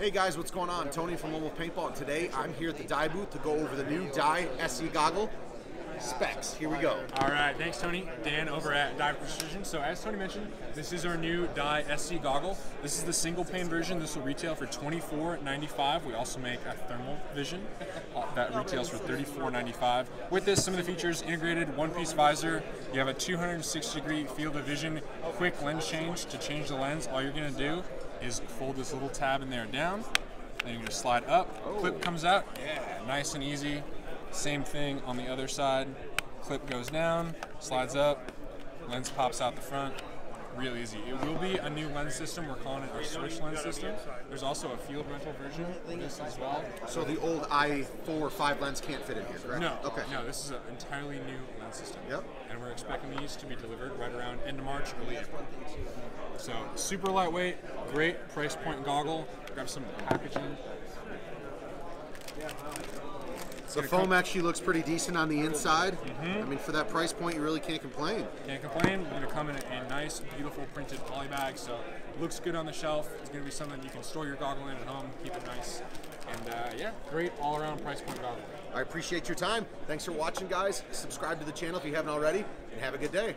Hey guys, what's going on? Tony from Lone Paintball, and today I'm here at the Dye booth to go over the new Dye SE goggle specs. Here we go. All right, thanks Tony. Dan over at Dye Precision. So as Tony mentioned, this is our new Dye SE goggle. This is the single pane version. This will retail for $24.95. We also make a thermal vision uh, that retails for $34.95. With this, some of the features: integrated one-piece visor. You have a 260 degree field of vision, quick lens change to change the lens. All you're gonna do is fold this little tab in there down. Then you're gonna slide up. Clip oh. comes out. Yeah, nice and easy. Same thing on the other side. Clip goes down, slides up, lens pops out the front. Real easy. It will be a new lens system. We're calling it our switch lens system. There's also a field rental version of this as well. So the old i4 or 5 lens can't fit in here, correct? No, Okay. no, this is an entirely new lens system. Yep. And we're expecting these to be delivered right around end of March, early April. So super lightweight, great price point goggle. Grab some packaging. The foam actually looks pretty decent on the inside. I mean, for that price point, you really can't complain. Can't complain. We're gonna come in a nice, beautiful printed poly bag, so looks good on the shelf. It's gonna be something you can store your goggle in at home, keep it nice, and uh, yeah, great all-around price point goggle. I appreciate your time. Thanks for watching, guys. Subscribe to the channel if you haven't already, and have a good day.